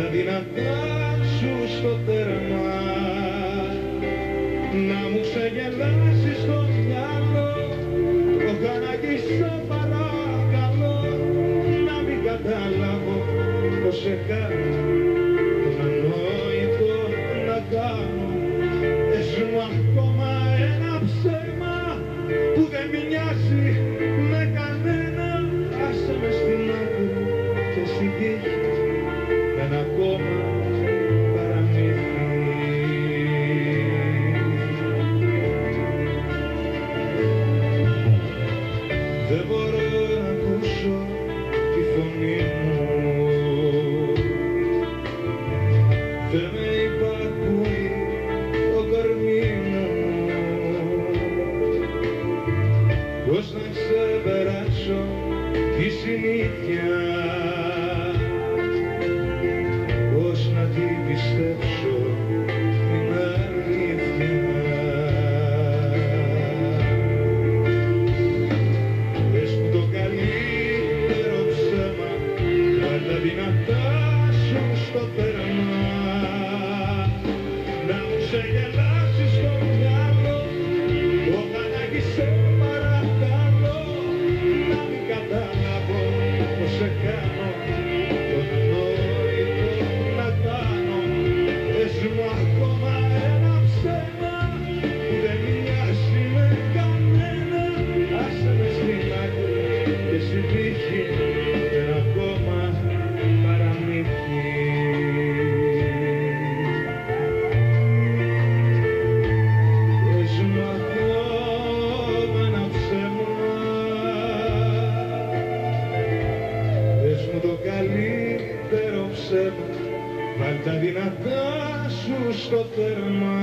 τα δυνατά σου στο τέρμα. Να μου ξεγελάσεις στο μυαλό Το χανάκι σε παρακαλώ. Να μην καταλάβω πως σε κάνω Πώς να ξεπεράσω τη συνήθεια; Πώς να την πιστέψω την αλήθεια Πες μου το καλύτερο ψέμα Βάλ' τα δυνατά σου στο τέρμα Βάλ' τα δυνατά σου στο τέρμα.